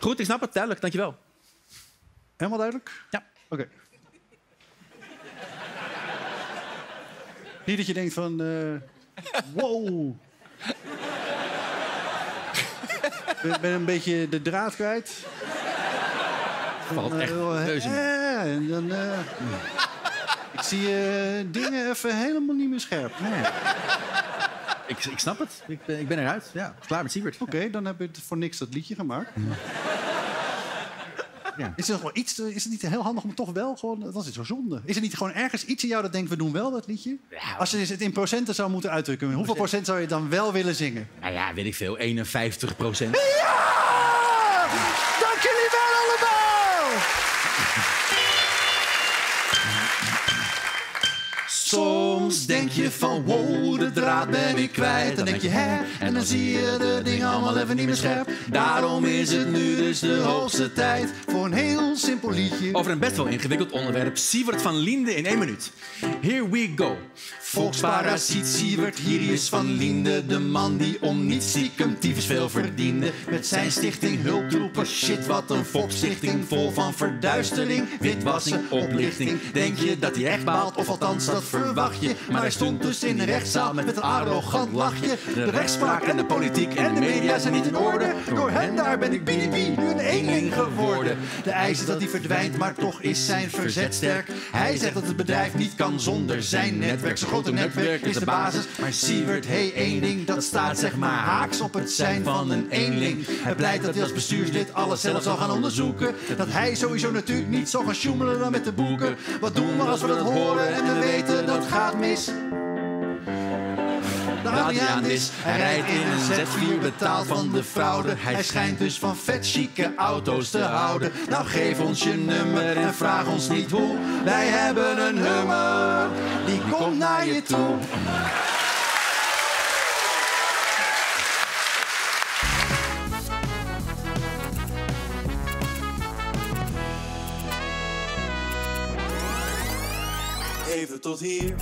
Goed, ik snap het. Duidelijk, dankjewel. Helemaal duidelijk? Ja. Oké. Niet dat je denkt van... eh, wow. Ik ben een beetje de draad kwijt. Valt echt Eh, reuze mee. eh, en dan, eh, ik zie eh, dingen even helemaal niet meer scherp. Nee. Ik, ik snap het. Ik ben, ik ben eruit. Ja, klaar met Siebert. Oké, dan heb je voor niks dat liedje gemaakt. Ja. Is, er iets, is het niet heel handig om toch wel gewoon... Dat is het zo zonde. Is er niet gewoon ergens iets in jou dat denkt... we doen wel dat liedje? Als je het in procenten zou moeten uitdrukken... hoeveel procent zou je dan wel willen zingen? Nou ja, weet ik veel. 51 procent. Dank jullie wel allemaal! Soms denk je van wow, de draad ben ik kwijt. Dan denk je hè, en dan zie je de dingen allemaal even niet meer scherp. Daarom is het nu dus de hoogste tijd. Voor een heel simpel liedje. Over een best wel ingewikkeld onderwerp. Sievert van Linde in één minuut. Here we go. Volksparasiet Sievert, hier is van Linde. De man die om niet stiekem tyfus veel verdiende. Met zijn stichting Hulptroepen. Shit, wat een fopstichting. Vol van verduistering, witwassing, oplichting. Denk je dat hij echt baalt? Of althans, dat verwacht je. Maar hij stond dus in de rechtszaal met een arrogant lachje. De rechtspraak en de politiek en de media zijn niet in orde. Door hen daar ben ik BDB, nu een eenling geworden. De eis is dat hij verdwijnt, maar toch is zijn verzet sterk. Hij zegt dat het bedrijf niet kan zonder zijn netwerk. Zijn grote netwerk is de basis. Maar Sievert, hey, één ding, dat staat zeg maar haaks op het zijn van een eenling. Hij pleit dat hij als bestuurslid alles zelf zal gaan onderzoeken. Dat hij sowieso natuurlijk niet zal gaan sjoemelen dan met de boeken. Wat doen we als we dat horen en we weten gaat mis? De Adriaan is, hij rijdt in een Z4 betaald van de fraude. Hij schijnt dus van vet chique auto's te houden. Nou geef ons je nummer en vraag ons niet hoe. Wij hebben een hummer, die komt naar je toe. Even tot hier.